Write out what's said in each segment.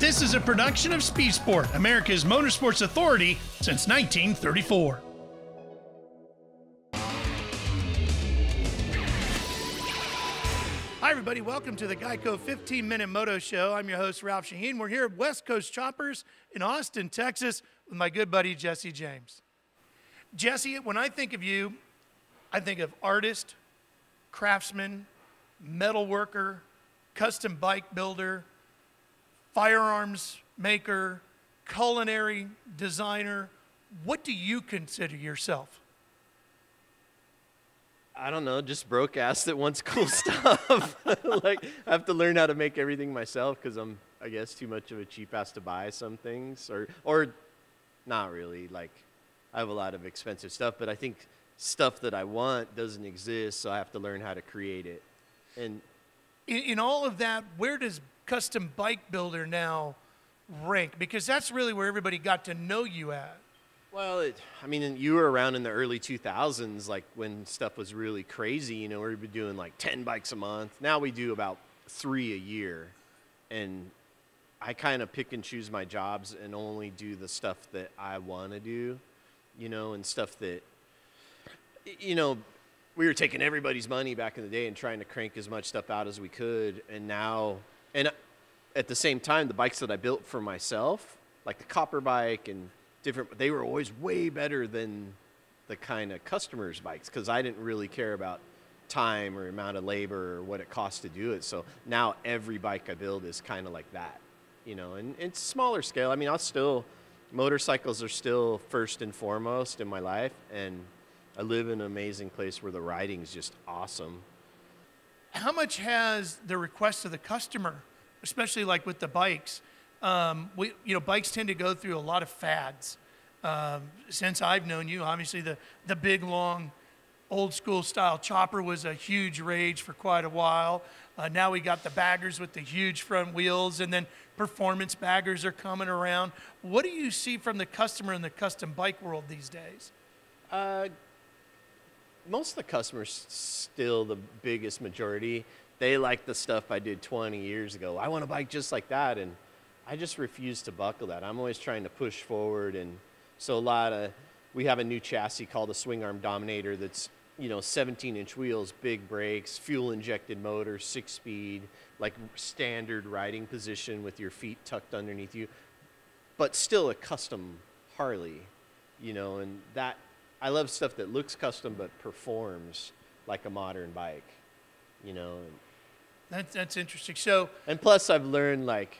This is a production of Speed Sport, America's motorsports authority since 1934. Hi, everybody. Welcome to the Geico 15 Minute Moto Show. I'm your host, Ralph Sheheen. We're here at West Coast Choppers in Austin, Texas, with my good buddy, Jesse James. Jesse, when I think of you, I think of artist, craftsman, metal worker, custom bike builder, firearms maker, culinary designer. What do you consider yourself? I don't know, just broke ass that wants cool stuff. like I have to learn how to make everything myself because I'm, I guess, too much of a cheap ass to buy some things, or or not really. Like I have a lot of expensive stuff, but I think stuff that I want doesn't exist, so I have to learn how to create it. And In, in all of that, where does custom bike builder now rank? Because that's really where everybody got to know you at. Well, it, I mean, you were around in the early 2000s, like when stuff was really crazy. You know, we were doing like 10 bikes a month. Now we do about three a year. And I kind of pick and choose my jobs and only do the stuff that I want to do, you know, and stuff that, you know, we were taking everybody's money back in the day and trying to crank as much stuff out as we could. And now, and uh, at the same time, the bikes that I built for myself, like the copper bike and different, they were always way better than the kind of customers' bikes because I didn't really care about time or amount of labor or what it costs to do it. So now every bike I build is kind of like that, you know, and it's smaller scale. I mean, I'll still, motorcycles are still first and foremost in my life. And I live in an amazing place where the riding's just awesome. How much has the request of the customer, especially like with the bikes, um, we, you know, bikes tend to go through a lot of fads. Um, since I've known you, obviously the, the big, long, old school style chopper was a huge rage for quite a while. Uh, now we got the baggers with the huge front wheels, and then performance baggers are coming around. What do you see from the customer in the custom bike world these days? Uh, most of the customers still the biggest majority they like the stuff i did 20 years ago. I want a bike just like that and i just refuse to buckle that. I'm always trying to push forward and so a lot of we have a new chassis called the swing arm dominator that's you know 17 inch wheels big brakes fuel injected motor six speed like standard riding position with your feet tucked underneath you but still a custom harley you know and that i love stuff that looks custom but performs like a modern bike you know That's, that's interesting. So, and plus i've learned like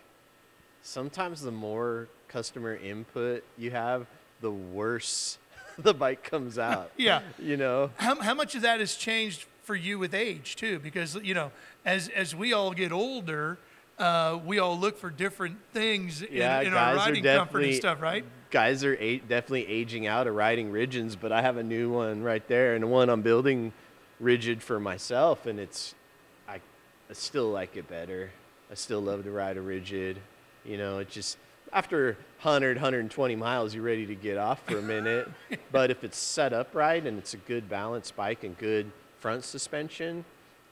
sometimes the more customer input you have the worse the bike comes out Yeah. you know how, how much of that has changed for you with age too because you know as as we all get older uh, we all look for different things in, yeah, in our riding comfort and stuff right guys are a- definitely aging out of riding rigids, but I have a new one right there, and the one I'm building rigid for myself, and it's I, I still like it better. I still love to ride a rigid. You know, it just after 100, 120 miles, you're ready to get off for a minute. but if it's set up right and it's a good balanced bike and good front suspension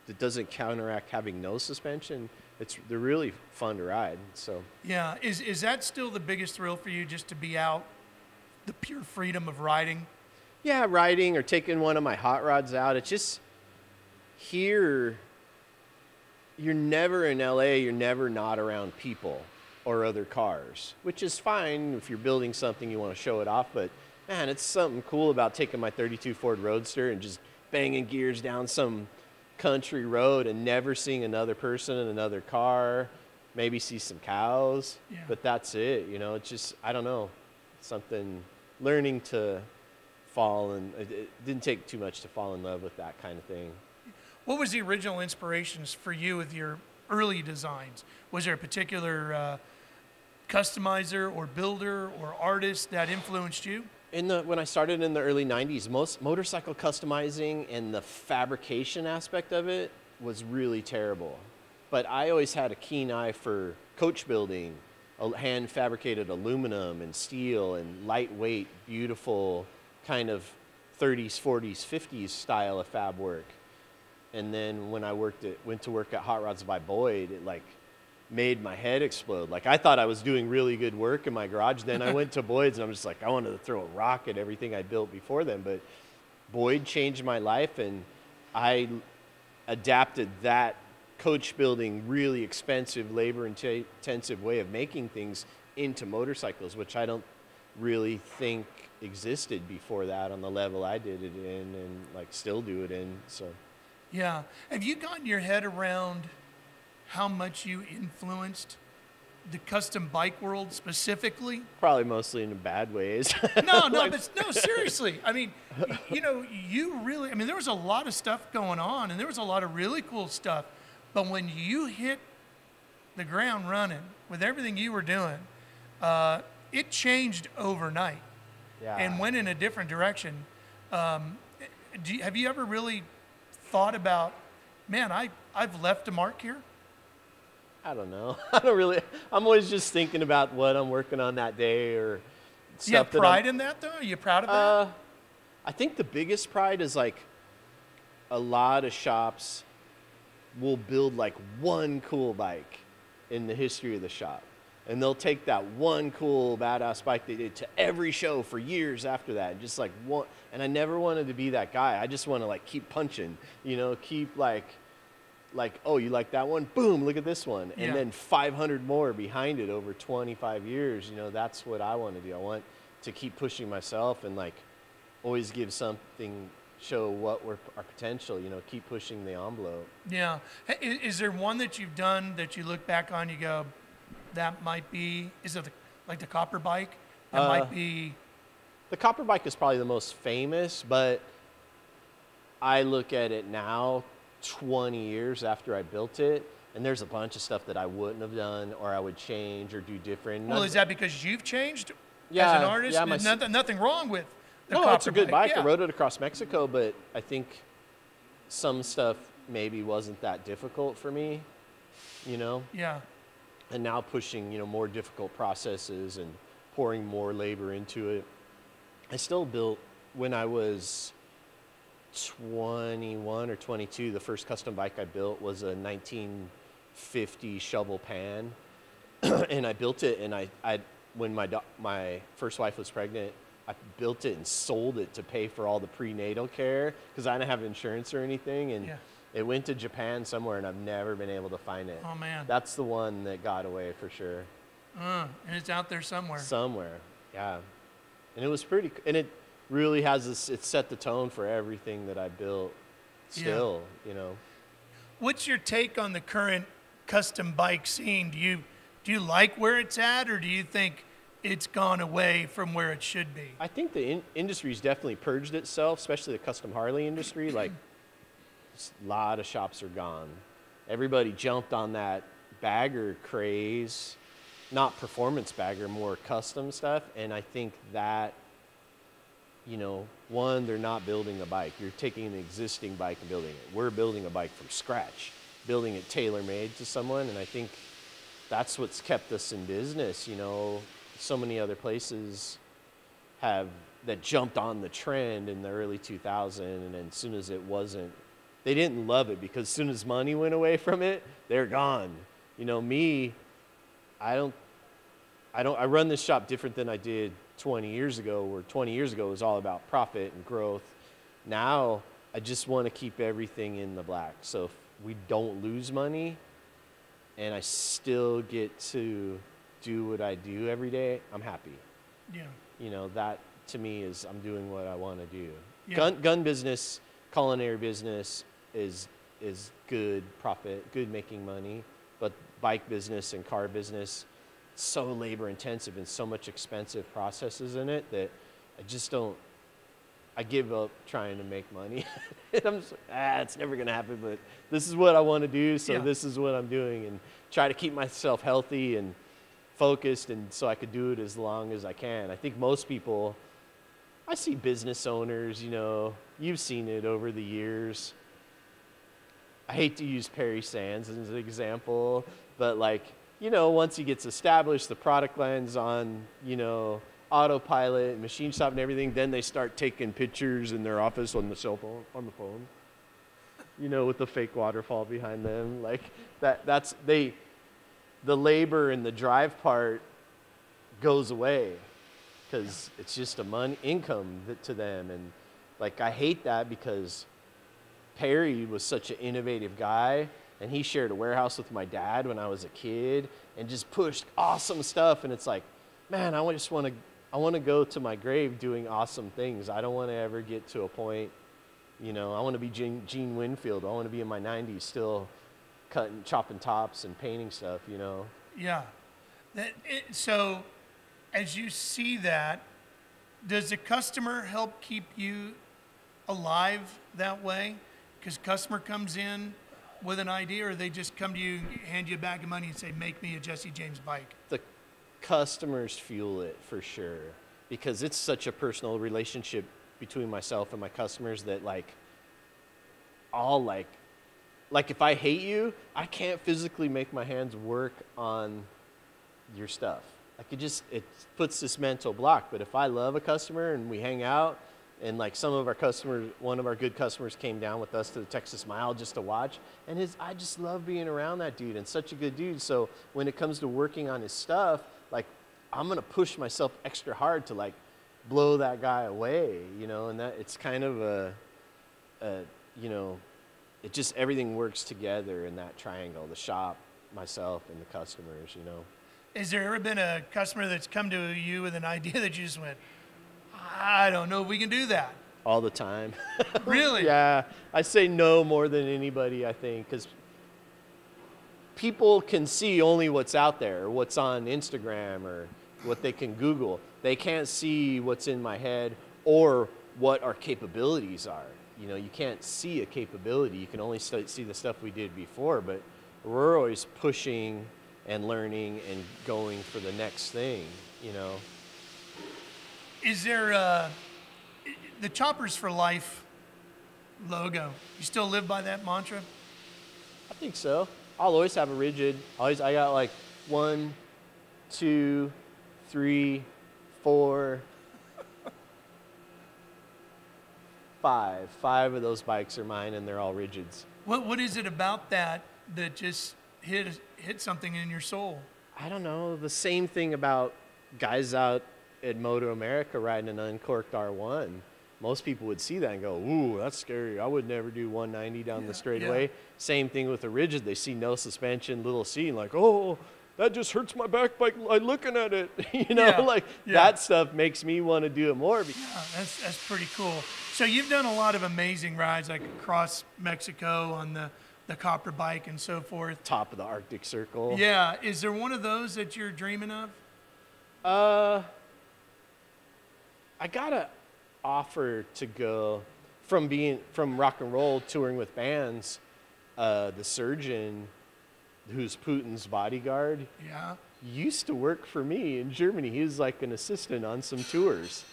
that doesn't counteract having no suspension, it's they're really fun to ride. So. yeah is is that still the biggest thrill for you just to be out the pure freedom of riding Yeah, riding or taking one of my hot rods out. It's just here, you're never in LA, you're never not around people or other cars, which is fine if you're building something, you want to show it off. But man, it's something cool about taking my 32 Ford Roadster and just banging gears down some country road and never seeing another person in another car. Maybe see some cows, Yeah. but that's it. You know, it's just, I don't know, something learning to fall and it, it didn't take too much to fall in love with that kind of thing. what was the original inspirations for you with your early designs was there a particular uh, customizer or builder or artist that influenced you In the when I started in the early '90s, most motorcycle customizing and the fabrication aspect of it was really terrible. But I always had a keen eye for coach building, hand fabricated aluminum and steel and lightweight, beautiful kind of 30s, 40s, 50s style of fab work. And then when I worked at went to work at Hot Rods by Boyd, it like made my head explode. Like I thought I was doing really good work in my garage. Then I went to Boyd's and I'm just like, I wanted to throw a rock at everything I built before then. But Boyd changed my life and I adapted that coach building, really expensive, labor intensive way of making things into motorcycles, which I don't really think existed before that on the level I did it in and like still do it in. So, yeah. Have you gotten your head around how much you influenced the custom bike world specifically? Probably mostly in bad ways. no, no, but no, seriously. I mean, you know, you really, I mean, there was a lot of stuff going on and there was a lot of really cool stuff. But when you hit the ground running with everything you were doing, uh, it changed overnight yeah. and went in a different direction. Um, you, have you ever really thought about, man, I, I've left a mark here? I don't know. I don't really. I'm always just thinking about what I'm working on that day or stuff. You have pride that in that, though. Are you proud of that? Uh, I think the biggest pride is like a lot of shops will build like one cool bike in the history of the shop. And they'll take that one cool badass bike they did to every show for years after that. And just like one, and I never wanted to be that guy. I just want to like keep punching, you know, keep like like, oh, you like that one? Boom, look at this one. And yeah. then 500 more behind it over 25 years. You know, that's what I want to do. I want to keep pushing myself and like always give something, show what we're, our potential, you know, keep pushing the envelope. Yeah. Is, is there one that you've done that you look back on, you go, that might be, is it the, like the copper bike? That uh, might be. The copper bike is probably the most famous, but I look at it now 20 years after I built it. And there's a bunch of stuff that I wouldn't have done or I would change or do different. Well, is that because you've changed yeah, as an artist? Yeah, my, nothing, nothing wrong with the No, it's a good bike. bike. Yeah. I rode it across Mexico, but I think some stuff maybe wasn't that difficult for me, you know? Yeah. And now pushing, you know, more difficult processes and pouring more labor into it. I still built when I was 21 or 22, the first custom bike I built was a 1950 shovel pan. and I built it, and I, I when my, my first wife was pregnant, I built it and sold it to pay for all the prenatal care because I didn't have insurance or anything. And yeah. it went to Japan somewhere, and I've never been able to find it. Oh, man. That's the one that got away for sure. Uh, and it's out there somewhere. Somewhere, yeah. And it was pretty, and it, really has this, it set the tone for everything that I built still, yeah. you know. What's your take on the current custom bike scene? Do you, do you like where it's at or do you think it's gone away from where it should be? I think the in- industry's definitely purged itself, especially the custom Harley industry. like, a lot of shops are gone. Everybody jumped on that bagger craze, not performance bagger, more custom stuff. And I think that you know, one, they're not building a bike. You're taking an existing bike and building it. We're building a bike from scratch, building it tailor made to someone. And I think that's what's kept us in business. You know, so many other places have that jumped on the trend in the early 2000s, and as soon as it wasn't, they didn't love it because as soon as money went away from it, they're gone. You know, me, I don't, I don't, I run this shop different than I did 20 years ago, where 20 years ago was all about profit and growth. Now, I just want to keep everything in the black. So if we don't lose money and I still get to do what I do every day, I'm happy. Yeah. You know, that to me is I'm doing what I want to do. Yeah. Gun, gun business, culinary business is, is good profit, good making money, but bike business and car business, so labor intensive and so much expensive processes in it that I just don't. I give up trying to make money. I'm just like, ah, it's never gonna happen. But this is what I want to do, so yeah. this is what I'm doing, and try to keep myself healthy and focused, and so I could do it as long as I can. I think most people, I see business owners. You know, you've seen it over the years. I hate to use Perry Sands as an example, but like you know, once he gets established, the product line's on, you know, autopilot, machine shop and everything, then they start taking pictures in their office on the cell phone, on the phone. You know, with the fake waterfall behind them. Like that that's they the labor and the drive part goes away because it's just a money income th- to them and like i hate that because perry was such an innovative guy and he shared a warehouse with my dad when i was a kid and just pushed awesome stuff and it's like man i just want to i want to go to my grave doing awesome things i don't want to ever get to a point you know i want to be gene, gene winfield i want to be in my 90s still cutting chopping tops and painting stuff you know Yeah. That it, so, as you see that, does the customer help keep you alive that way? Because customer comes in with an idea, or they just come to you, hand you a bag of money, and say, "Make me a Jesse James bike." the customers fuel it for sure because it's such a personal relationship between myself and my customers that like I'll like like if I hate you, I can't physically make my hands work on your stuff. Like it just it puts this mental block. But if I love a customer and we hang out and like some of our customers one of our good customers came down with us to the Texas Mile just to watch. And his I just love being around that dude. And such a good dude. So when it comes to working on his stuff, like I'm gonna push myself extra hard to like blow that guy away, you know, and that it's kind of a, a you know, it just everything works together in that triangle the shop myself and the customers you know? Has there ever been a customer that's come to you with an idea that you just went, "I don't know if we can do that"? all the time. Really? yeah i say no more than anybody i think because people can see only what's out there what's on instagram or what they can google. They can't see what's in my head or what our capabilities are. You know you can't see a capability. You can only see the stuff we did before but we're always pushing and learning and going for the next thing you know Is there uh, the Choppers for Life logo? You still live by that mantra? I think so. I'll always have a rigid. Always, I got like one, two, three, four, five. Five of those bikes are mine, and they're all rigids. What What is it about that that just hit hit something in your soul? I don't know. The same thing about guys out at Moto America riding an uncorked R1. Most people would see that and go, "Ooh, that's scary. I would never do 190 down the straightaway." Same thing with the rigid. They see no suspension, little seat, and like, "Oh, that just hurts my back by looking at it." you know, Yeah, like yeah. that stuff makes me want to do it more. Oh, that's that's pretty cool. So you've done a lot of amazing rides, like across Mexico on the the copper bike and so forth. top of the Arctic Circle. Yeah, is there one of those that you're dreaming of? Uh, I got an offer to go from being from rock and roll touring with bands. Uh, the surgeon, who's Putin's bodyguard, Yeah. used to work for me in Germany. He was like an assistant on some tours.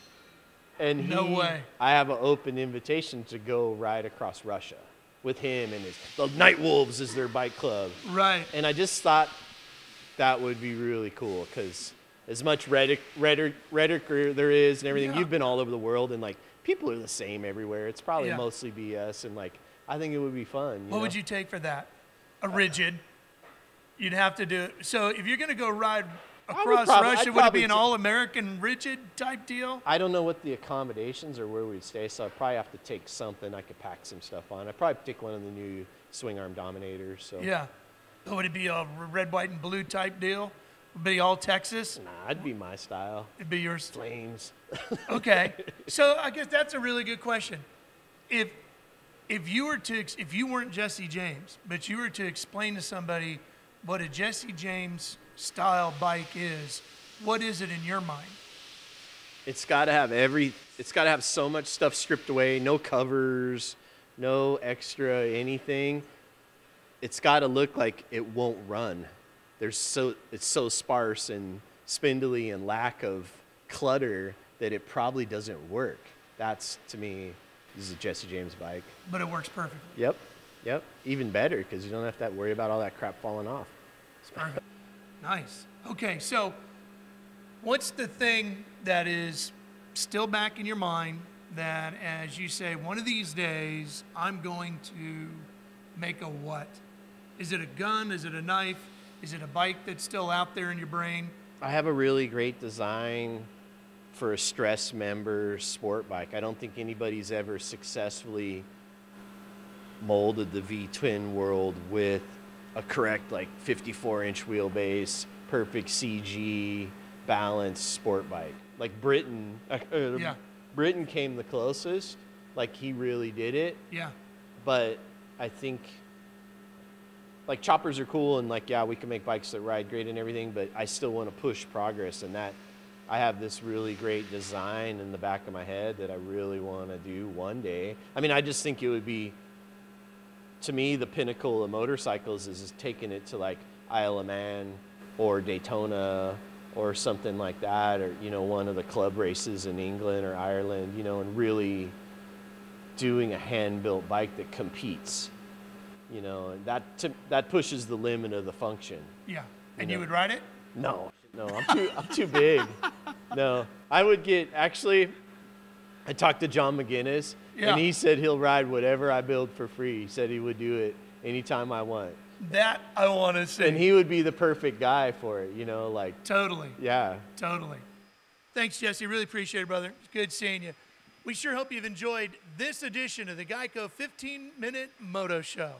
And No he- way. I have an open invitation to go ride across Russia with him and his the Night Wolves is their bike club. Right. And I just thought that would be really cool because as much rhetoric, rhetoric, rhetoric there is and everything, Yeah. you've been all over the world and like people are the same everywhere. It's probably Yeah. mostly BS and like I think it would be fun. What would you take for that? A rigid. You'd have to do it. So if you're going to go ride across probably- Russia, I'd would it be an all-American rigid type deal? I don't know what the accommodations or where we'd stay, so I'd probably have to take something. I could pack some stuff on. I'd probably take one of the new swing arm dominators. So Yeah. Would it be a red, white, and blue type deal? Be all Texas? nah, it'd be my style. It'd be yours. Flames. Okay. so I guess that's a really good question. If if you were to if you weren't Jesse James, but you were to explain to somebody what a Jesse James style bike is, what is it in your mind? It's got to have every. It's got to have so much stuff stripped away. No covers, no extra anything. It's got to look like it won't run. There's so it's so sparse and spindly and lack of clutter that it probably doesn't work. That's to me. This is a Jesse James bike. But it works perfectly. Yep, yep. Even better because you don't have to worry about all that crap falling off. It's perfect. nice. Okay, so what's the thing that is still back in your mind that as you say, one of these days I'm going to make a what? Is it a gun? Is it a knife? Is it a bike that's still out there in your brain? I have a really great design for a stress member sport bike. I don't think anybody's ever successfully molded the V twin world with a correct like 54 inch wheelbase, perfect CG, balanced sport bike. Like Britten, uh, Yeah. Britten came the closest. Like he really did it, Yeah. but I think like choppers are cool and like yeah we can make bikes that ride great and everything but i still want to push progress and that i have this really great design in the back of my head that i really want to do one day. I mean i just think it would be to me the pinnacle of motorcycles is, is taking it to like isle of man or daytona or something like that or you know one of the club races in england or ireland you know and really doing a hand built bike that competes you know, and that to, that pushes the limit of the function. Yeah. And know. you would ride it? No, no, I'm too I'm too big. No, I would get actually. I talked to John McGuinness, Yeah. and he said he'll ride whatever I build for free. He said he would do it anytime I want, That I want to see. and he would be the perfect guy for it. You know, like totally. yeah. Totally. Thanks, Jesse. Really appreciate it, brother. It's good seeing you. We sure hope you've enjoyed this edition of the Geico 15 Minute Moto Show.